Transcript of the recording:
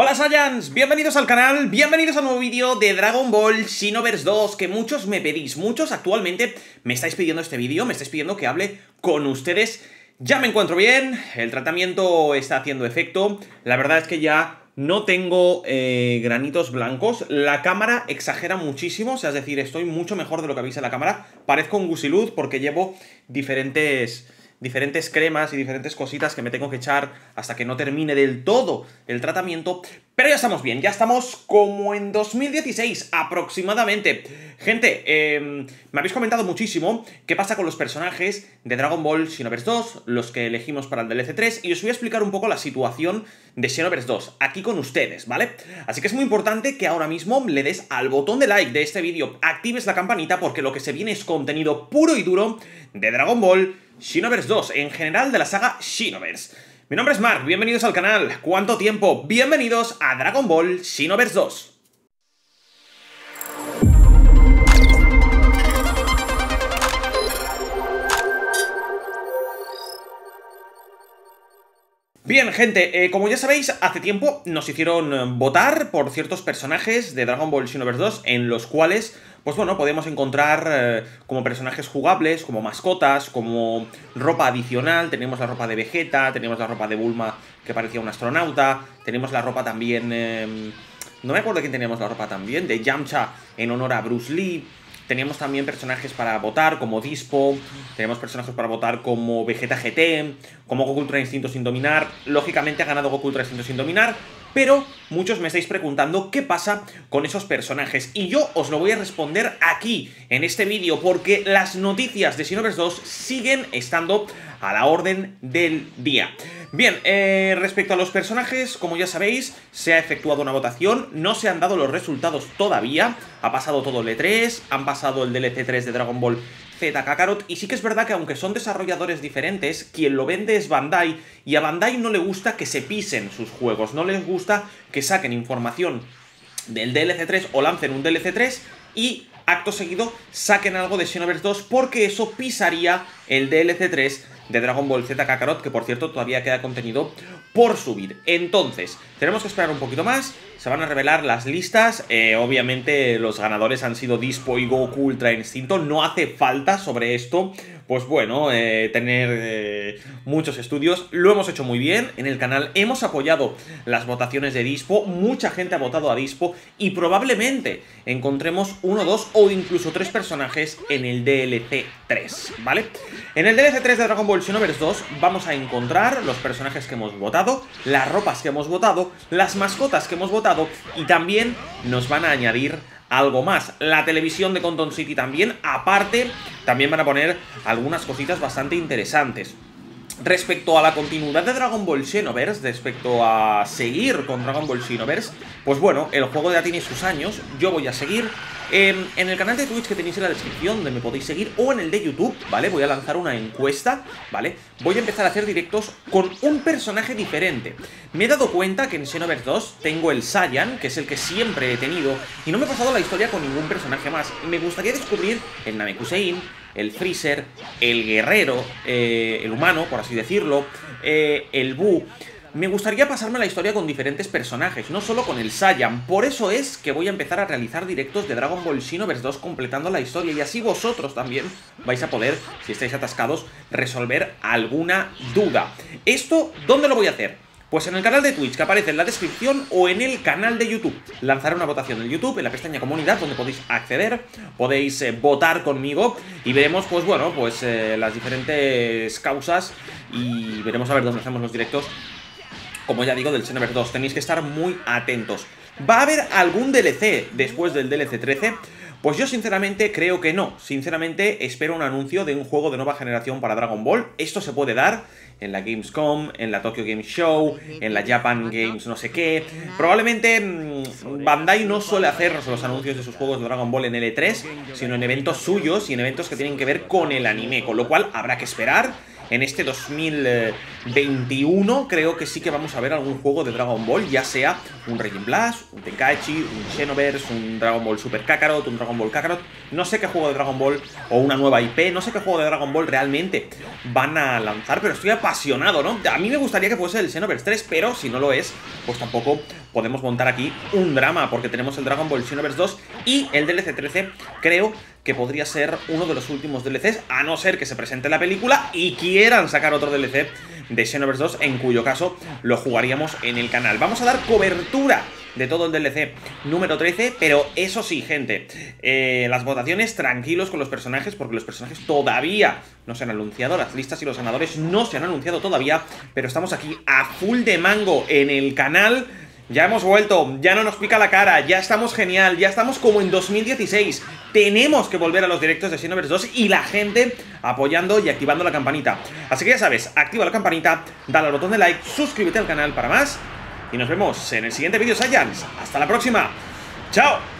Hola Saiyans, bienvenidos al canal, bienvenidos a un nuevo vídeo de Dragon Ball Xenoverse 2 que muchos me pedís, muchos actualmente me estáis pidiendo este vídeo, me estáis pidiendo que hable con ustedes. Ya me encuentro bien, el tratamiento está haciendo efecto, la verdad es que ya no tengo eh, granitos blancos, la cámara exagera muchísimo, o sea, es decir, estoy mucho mejor de lo que avisa la cámara, parezco un gusiluz porque llevo diferentes diferentes cremas y diferentes cositas que me tengo que echar hasta que no termine del todo el tratamiento. Pero ya estamos bien, ya estamos como en 2016 aproximadamente. Gente, em, me habéis comentado muchísimo qué pasa con los personajes de Dragon Ball Xenoverse 2, los que elegimos para el DLC 3, y os voy a explicar un poco la situación de Xenoverse 2, aquí con ustedes, ¿vale? Así que es muy importante que ahora mismo le des al botón de like de este vídeo, actives la campanita porque lo que se viene es contenido puro y duro de Dragon Ball Xenoverse 2, en general de la saga Xenoverse. Mi nombre es Mark, bienvenidos al canal. ¿Cuánto tiempo? Bienvenidos a Dragon Ball Xenoverse 2. Bien, gente, eh, como ya sabéis, hace tiempo nos hicieron eh, votar por ciertos personajes de Dragon Ball Xenoverse 2 en los cuales, pues bueno, podemos encontrar eh, como personajes jugables, como mascotas, como ropa adicional, tenemos la ropa de Vegeta, tenemos la ropa de Bulma que parecía un astronauta, tenemos la ropa también... Em, no me acuerdo quién teníamos la ropa también, de Yamcha en honor a Bruce Lee, Teníamos también personajes para votar como Dispo, tenemos personajes para votar como Vegeta GT, como Goku Ultra Instinto sin dominar. Lógicamente ha ganado Goku Ultra Instinto sin dominar, pero muchos me estáis preguntando qué pasa con esos personajes. Y yo os lo voy a responder aquí, en este vídeo, porque las noticias de Xenoverse 2 siguen estando a la orden del día. Bien, eh, respecto a los personajes, como ya sabéis, se ha efectuado una votación, no se han dado los resultados todavía, ha pasado todo el E3, han pasado el DLC 3 de Dragon Ball Z Kakarot, y sí que es verdad que aunque son desarrolladores diferentes, quien lo vende es Bandai, y a Bandai no le gusta que se pisen sus juegos, no les gusta que saquen información del DLC 3 o lancen un DLC 3 y acto seguido saquen algo de Xenoverse 2 porque eso pisaría el DLC 3 de Dragon Ball Z Kakarot, que por cierto todavía queda contenido por subir. Entonces, tenemos que esperar un poquito más, se van a revelar las listas, eh, obviamente los ganadores han sido Dispo y Goku Ultra Instinto, no hace falta sobre esto, pues bueno, eh, tener eh, muchos estudios, lo hemos hecho muy bien, en el canal hemos apoyado las votaciones de Dispo, mucha gente ha votado a Dispo y probablemente encontremos uno, dos o incluso tres personajes en el DLC 3, ¿vale? En el DLC 3 de Dragon Ball Xenoverse 2 vamos a encontrar los personajes que hemos votado, las ropas que hemos votado, las mascotas que hemos votado y también nos van a añadir algo más. La televisión de Conton City también, aparte, también van a poner algunas cositas bastante interesantes. Respecto a la continuidad de Dragon Ball Xenoverse, respecto a seguir con Dragon Ball Xenoverse, pues bueno, el juego ya tiene sus años, yo voy a seguir, en el canal de Twitch que tenéis en la descripción, donde me podéis seguir, o en el de YouTube, ¿vale? Voy a lanzar una encuesta, ¿vale? Voy a empezar a hacer directos con un personaje diferente. Me he dado cuenta que en Xenoverse 2 tengo el Saiyan, que es el que siempre he tenido, y no me he pasado la historia con ningún personaje más. Me gustaría descubrir el Namekusein, el Freezer, el Guerrero, eh, el humano, por así decirlo, eh, el Bu me gustaría pasarme la historia con diferentes personajes, no solo con el Saiyan. Por eso es que voy a empezar a realizar directos de Dragon Ball Xenoverse 2 completando la historia y así vosotros también vais a poder, si estáis atascados, resolver alguna duda. ¿Esto dónde lo voy a hacer? Pues en el canal de Twitch que aparece en la descripción o en el canal de YouTube. Lanzaré una votación en YouTube, en la pestaña comunidad, donde podéis acceder, podéis eh, votar conmigo y veremos, pues bueno, pues eh, las diferentes causas y veremos a ver dónde hacemos los directos como ya digo, del Xenoverse 2. Tenéis que estar muy atentos. ¿Va a haber algún DLC después del DLC 13? Pues yo sinceramente creo que no. Sinceramente espero un anuncio de un juego de nueva generación para Dragon Ball. Esto se puede dar en la Gamescom, en la Tokyo Game Show, en la Japan Games no sé qué. Probablemente mm, Bandai no suele hacer los anuncios de sus juegos de Dragon Ball en L3, sino en eventos suyos y en eventos que tienen que ver con el anime, con lo cual habrá que esperar en este 2021 creo que sí que vamos a ver algún juego de Dragon Ball, ya sea un Raging Blast, un Tenkaichi, un Xenoverse, un Dragon Ball Super Kakarot, un Dragon Ball Kakarot, no sé qué juego de Dragon Ball o una nueva IP, no sé qué juego de Dragon Ball realmente van a lanzar, pero estoy apasionado, ¿no? A mí me gustaría que fuese el Xenoverse 3, pero si no lo es, pues tampoco podemos montar aquí un drama, porque tenemos el Dragon Ball Xenoverse 2 y el DLC 13, creo que podría ser uno de los últimos DLCs, a no ser que se presente la película y quieran sacar otro DLC de Xenoverse 2, en cuyo caso lo jugaríamos en el canal. Vamos a dar cobertura de todo el DLC número 13, pero eso sí, gente, eh, las votaciones tranquilos con los personajes, porque los personajes todavía no se han anunciado, las listas y los ganadores no se han anunciado todavía, pero estamos aquí a full de mango en el canal. Ya hemos vuelto, ya no nos pica la cara, ya estamos genial, ya estamos como en 2016. Tenemos que volver a los directos de Xenoverse 2 y la gente apoyando y activando la campanita. Así que ya sabes, activa la campanita, dale al botón de like, suscríbete al canal para más y nos vemos en el siguiente vídeo Saiyans. Hasta la próxima. ¡Chao!